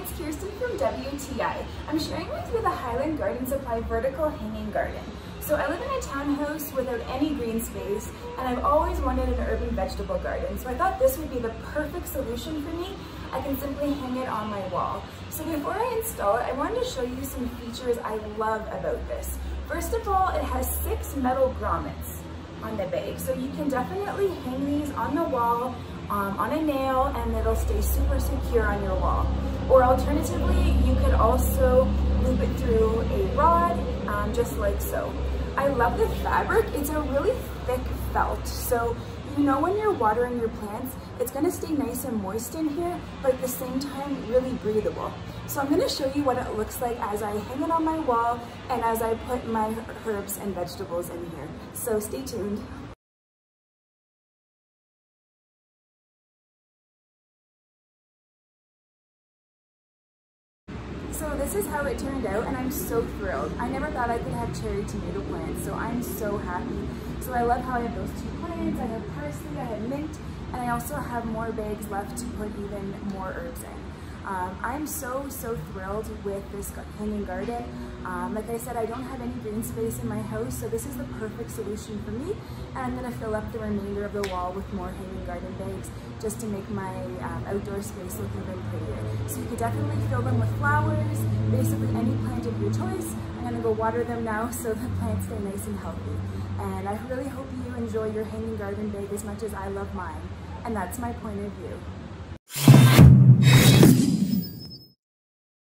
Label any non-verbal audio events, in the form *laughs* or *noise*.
Kirsten from WTI. I'm sharing with you the Highland Garden Supply Vertical Hanging Garden. So I live in a townhouse without any green space and I've always wanted an urban vegetable garden. So I thought this would be the perfect solution for me. I can simply hang it on my wall. So before I install it, I wanted to show you some features I love about this. First of all, it has six metal grommets on the bag. So you can definitely hang these on the wall um, on a nail and it'll stay super secure on your wall. Or alternatively, you could also loop it through a rod, um, just like so. I love the fabric. It's a really thick felt. So you know when you're watering your plants, it's gonna stay nice and moist in here, but at the same time, really breathable. So I'm gonna show you what it looks like as I hang it on my wall and as I put my herbs and vegetables in here. So stay tuned. So this is how it turned out and I'm so thrilled. I never thought I could have cherry tomato plants, so I'm so happy. So I love how I have those two plants, I have parsley, I have mint, and I also have more bags left to put even more herbs in. Um, I'm so, so thrilled with this hanging garden. Um, like I said, I don't have any green space in my house, so this is the perfect solution for me. And I'm gonna fill up the remainder of the wall with more hanging garden bags just to make my um, outdoor space look even prettier. So you could definitely fill them with flowers, basically any plant of your choice. I'm gonna go water them now *laughs* so the plants stay nice and healthy. And I really hope you enjoy your hanging garden bag as much as I love mine. And that's my point of view.